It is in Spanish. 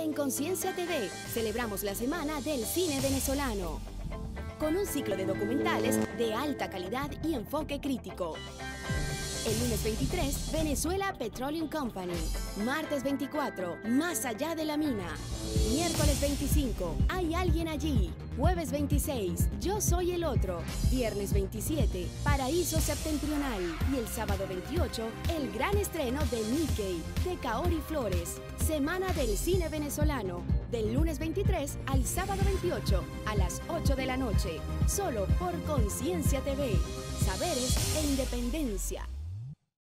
En Conciencia TV celebramos la Semana del Cine Venezolano con un ciclo de documentales de alta calidad y enfoque crítico. El lunes 23, Venezuela Petroleum Company. Martes 24, Más allá de la mina. Miércoles 25, Hay alguien allí. Jueves 26, Yo soy el otro. Viernes 27, Paraíso Septentrional. Y el sábado 28, el gran estreno de Mickey, de Kaori Flores. Semana del Cine Venezolano. Del lunes 23 al sábado 28 a las 8 de la noche. Solo por Conciencia TV. Saberes e Independencia.